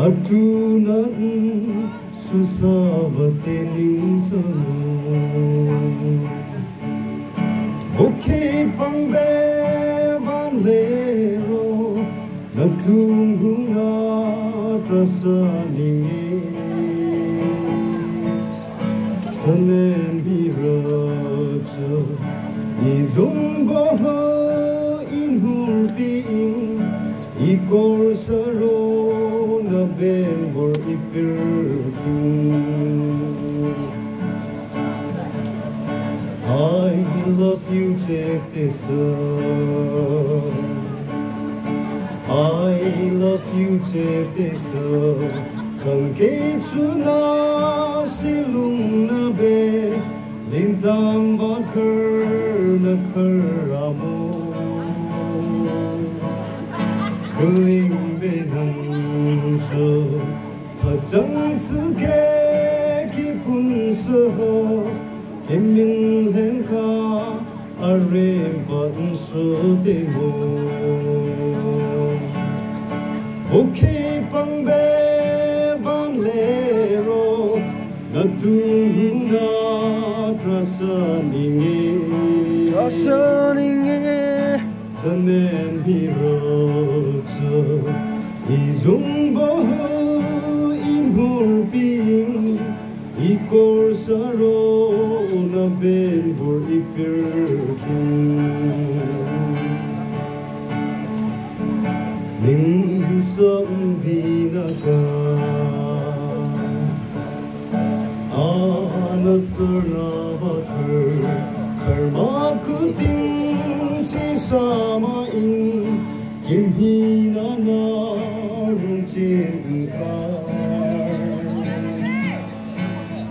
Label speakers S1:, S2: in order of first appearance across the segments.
S1: अटुनन् सुसावते निसनो ओके पंबे वालेरो नथुंगुना त्रसनि सनेन बिरचो इजुंगो इनहुर्बिं इकोर्सरो I love you, check this out. I love you, check this out. Changke chuna silung na be, lintang bakar na karamo. 허정 속에 기쁨 속에 김민행과 어림번 수대고 오케이 방배 방래로 너둥나 드라서닝이
S2: 드라서닝이
S1: 전엔 미로저 이종보호 kor sa ro na ben bor ikir ning som vina ka. Ana sarna bakar karma ku ting chi sama in kim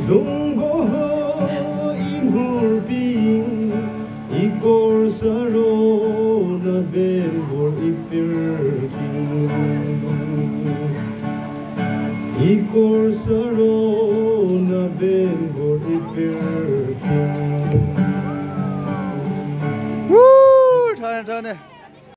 S1: Isunggoho imulping Ikor saro na belbor ipirking Ikor saro na belbor ipirking
S2: Woo! Turn it, turn it.